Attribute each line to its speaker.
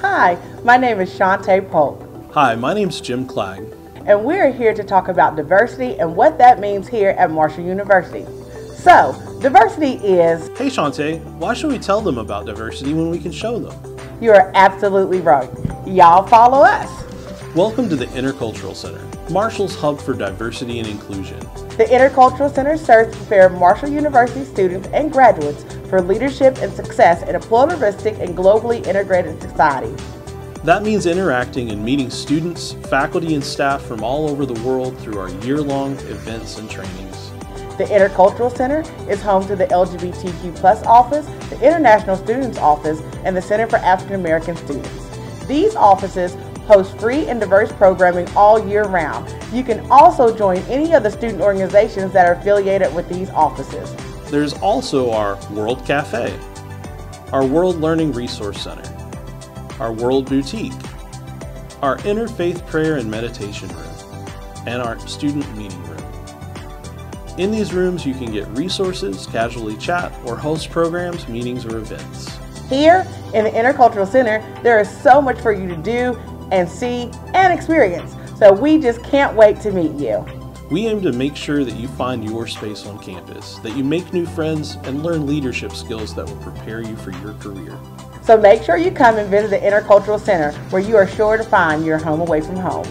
Speaker 1: Hi, my name is Shantae Polk,
Speaker 2: Hi, my name is Jim Clag.
Speaker 1: and we're here to talk about diversity and what that means here at Marshall University. So, diversity is,
Speaker 2: Hey Shantae, why should we tell them about diversity when we can show them?
Speaker 1: you are absolutely right. Y'all follow us.
Speaker 2: Welcome to the Intercultural Center, Marshall's hub for diversity and inclusion.
Speaker 1: The Intercultural Center serves to prepare Marshall University students and graduates for leadership and success in a pluralistic and globally integrated society.
Speaker 2: That means interacting and meeting students, faculty, and staff from all over the world through our year long events and trainings.
Speaker 1: The Intercultural Center is home to the LGBTQ plus office, the International Students Office, and the Center for African American Students. These offices host free and diverse programming all year round. You can also join any of the student organizations that are affiliated with these offices.
Speaker 2: There's also our World Cafe, our World Learning Resource Center, our World Boutique, our Interfaith Prayer and Meditation Room, and our Student Meeting Room. In these rooms, you can get resources, casually chat, or host programs, meetings, or events.
Speaker 1: Here in the Intercultural Center, there is so much for you to do and see and experience. So we just can't wait to meet you.
Speaker 2: We aim to make sure that you find your space on campus, that you make new friends, and learn leadership skills that will prepare you for your career.
Speaker 1: So make sure you come and visit the Intercultural Center where you are sure to find your home away from home.